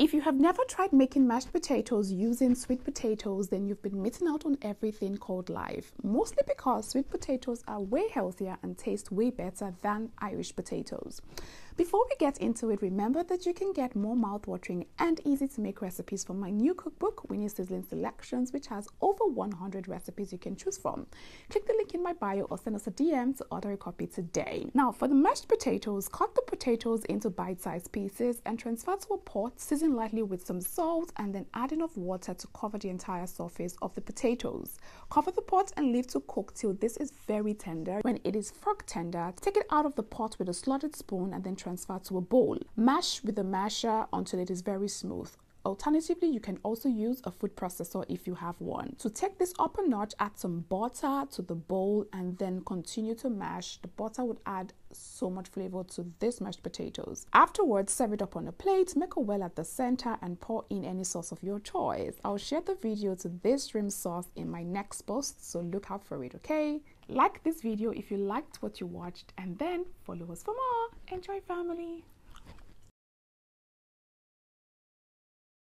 If you have never tried making mashed potatoes using sweet potatoes, then you've been missing out on everything called life. Mostly because sweet potatoes are way healthier and taste way better than Irish potatoes. Before we get into it, remember that you can get more mouth-watering and easy to make recipes from my new cookbook, Winnie Sizzling Selections, which has over 100 recipes you can choose from. Click the link in my bio or send us a DM to order a copy today. Now, for the mashed potatoes, cut the potatoes into bite-sized pieces and transfer to a pot, season lightly with some salt and then add enough water to cover the entire surface of the potatoes. Cover the pot and leave to cook till this is very tender. When it is fork tender, take it out of the pot with a slotted spoon and then transfer to a bowl. Mash with a masher until it is very smooth. Alternatively, you can also use a food processor if you have one. To take this up a notch, add some butter to the bowl and then continue to mash. The butter would add so much flavor to this mashed potatoes. Afterwards, serve it up on a plate, make a well at the center and pour in any sauce of your choice. I'll share the video to this shrimp sauce in my next post, so look out for it, okay? Like this video if you liked what you watched and then follow us for more. Enjoy family!